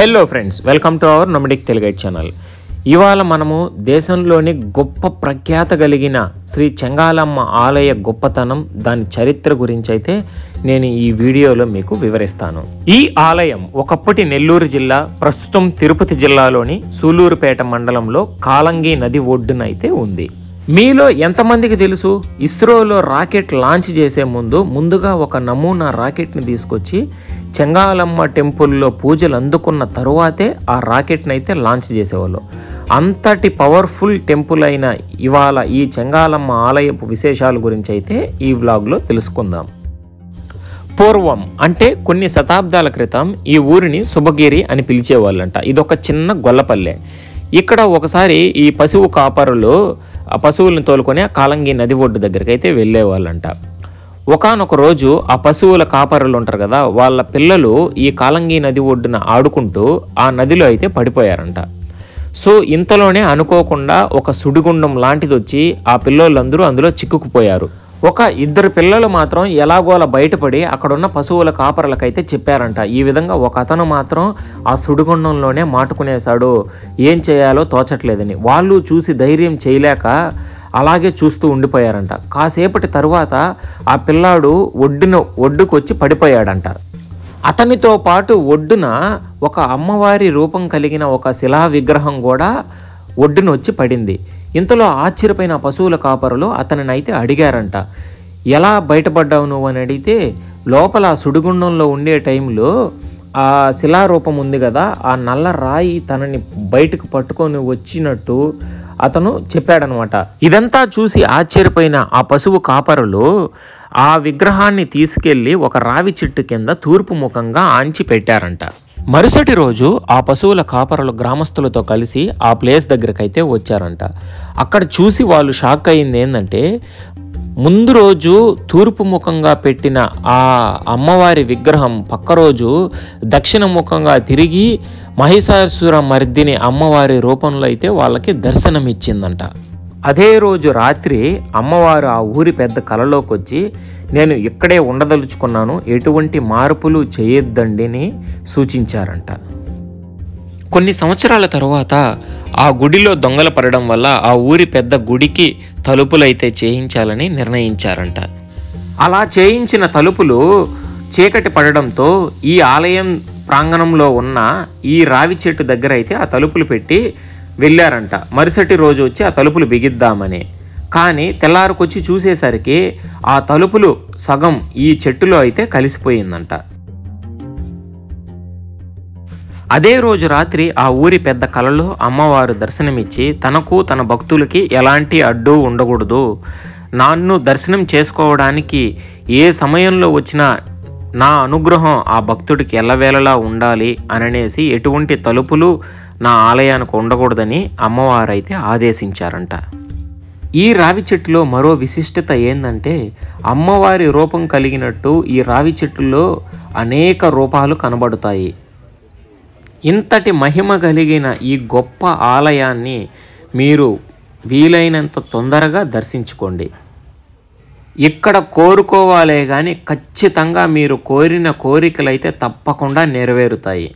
Hello friends welcome to our nomadic Telugite channel ఇవాళ మనము దేశంలోని గొప్ప ప్రఖ్యాత కలిగిన శ్రీ చెంగాలమ్మ ఆలయ గొప్పతనం దాని చరిత్ర గురించి అయితే నేను ఈ వీడియోలో మీకు వివరిస్తాను. ఈ ఆలయం ఒకప్పటి నెల్లూరు జిల్లా ప్రస్తుతం తిరుపతి జిల్లాలోని సూలూరుపేట మండలంలో కాలంగి నది ఒడ్డున అయితే ఉంది. మీలో ఎంతమందికి తెలుసు? ఇస్రోలో రాకెట్ లాంచ్ చేసే ముందు ముందుగా ఒక నమూనా రాకెట్ని తీసుకొచ్చి చెంగాలమ్మ టెంపుల్లో పూజలు అందుకున్న తరువాతే ఆ రాకెట్ని అయితే లాంచ్ చేసేవాళ్ళు. అంతటి పవర్ఫుల్ టెంపుల్ అయిన ఇవాళ ఈ చెంగాలమ్మ ఆలయపు విశేషాల గురించి అయితే ఈ వ్లాగ్లో తెలుసుకుందాం. పూర్వం అంటే కొన్ని శతాబ్దాల క్రితం ఈ ఊరిని శుభగిరి అని పిలిచేవాళ్ళంట. ఇదొక చిన్న గొల్లపల్లె. ఇక్కడ ఒకసారి ఈ పశువు కాపరులు ఆ పశువులను తోలుకొని ఆ కాలంగి నది ఒడ్డు దగ్గరికి అయితే వెళ్ళేవాళ్ళంట. ఒకానొక రోజు ఆ పశువుల కాపరులు ఉంటారు కదా వాళ్ళ పిల్లలు ఈ కాలంగి నది ఒడ్డున ఆడుకుంటూ ఆ నదిలో అయితే పడిపోయారంట. సో ఇంతలోనే అనుకోకుండా ఒక సుడిగుండం లాంటిది వచ్చి ఆ పిల్లోళ్ళందరూ అందులో చిక్కుకుపోయారు. ఒక ఇద్దరు పిల్లలు మాత్రం ఎలాగోలా బయటపడి అక్కడున్న పశువుల కాపరులకైతే చెప్పారంట. ఈ విధంగా ఒక అతను మాత్రం ఆ సుడిగుండంలోనే మాటుకునేశాడు. ఏం చేయాలో తోచట్లేదని. వాళ్ళు చూసి ధైర్యం చేయలేక అలాగే చూస్తూ ఉండిపోయారంట. కాసేపటి తరువాత ఆ పిల్లాడు ఒడ్డున ఒడ్డుకొచ్చి పడిపోయాడంట. అతనితో పాటు ఒడ్డున ఒక అమ్మవారి రూపం కలిగిన ఒక శిలా విగ్రహం కూడా ఒడ్డున వచ్చి పడింది. ఇంతలో ఆశ్చర్యపోయిన పశువుల కాపరులు అతనిని అయితే అడిగారంట. ఎలా బయటపడ్డావు నువ్వు? అని అడిగితే లోపల ఆ సుడిగుండంలో ఉండే టైంలో ఆ శిలారూపం ఉంది కదా ఆ నల్ల రాయి తనని బయటకు పట్టుకొని వచ్చినట్టు అతను చెప్పాడనమాట ఇదంతా చూసి ఆశ్చర్యపోయిన ఆ పశువు కాపరులు ఆ విగ్రహాన్ని తీసుకెళ్ళి ఒక రావి చెట్టు కింద తూర్పు ముఖంగా ఆంచి పెట్టారంట. మరుసటి రోజు ఆ పశువుల కాపరులు గ్రామస్తులతో కలిసి ఆ ప్లేస్ దగ్గరకైతే వచ్చారంట. అక్కడ చూసి వాళ్ళు షాక్ అయింది ఏంటంటే ముందు రోజు తూర్పు ముఖంగా పెట్టిన ఆ అమ్మవారి విగ్రహం పక్క రోజు దక్షిణ ముఖంగా తిరిగి మహిషాసుర మర్దిని అమ్మవారి రూపంలో అయితే వాళ్ళకి దర్శనమిచ్చిందంట. అదే రోజు రాత్రి అమ్మవారు ఆ ఊరి పెద్ద కలలోకి వచ్చి నేను ఇక్కడే ఉండదలుచుకున్నాను ఎటువంటి మార్పులు చేయొద్దండిని సూచించారంట. కొన్ని సంవత్సరాల తరువాత ఆ గుడిలో దొంగలు పడడం వల్ల ఆ ఊరి పెద్ద గుడికి తలుపులైతే చేయించాలని నిర్ణయించారంట. అలా చేయించిన తలుపులు చీకటి పడడంతో ఈ ఆలయం ప్రాంగణంలో ఉన్న ఈ రావి చెట్టు దగ్గర అయితే ఆ తలుపులు పెట్టి వెళ్ళారంట. మరుసటి రోజు వచ్చి ఆ తలుపులు బిగిద్దామని. కానీ తెల్లారుకొచ్చి చూసేసరికి ఆ తలుపులు సగం ఈ చెట్టులో అయితే కలిసిపోయిందంట. అదే రోజు రాత్రి ఆ ఊరి పెద్ద కలలో అమ్మవారు దర్శనమిచ్చి తనకు తన భక్తులకి ఎలాంటి అడ్డు ఉండకూడదు. నన్ను దర్శనం చేసుకోవడానికి ఏ సమయంలో వచ్చినా నా అనుగ్రహం ఆ భక్తుడికి ఎల్లవేళలా ఉండాలి అననేసి ఎటువంటి తలుపులు నా ఆలయానికి ఉండకూడదని అమ్మవారైతే ఆదేశించారంట. ఈ రావి చెట్టులో మరో విశిష్టత ఏంటంటే అమ్మవారి రూపం కలిగినట్టు ఈ రావి చెట్టులో అనేక రూపాలు కనబడతాయి. ఇంతటి మహిమ కలిగిన ఈ గొప్ప ఆలయాన్ని మీరు వీలైనంత తొందరగా దర్శించుకోండి. ఇక్కడ కోరుకోవాలే కానీ ఖచ్చితంగా మీరు కోరిన కోరికలైతే తప్పకుండా నెరవేరుతాయి.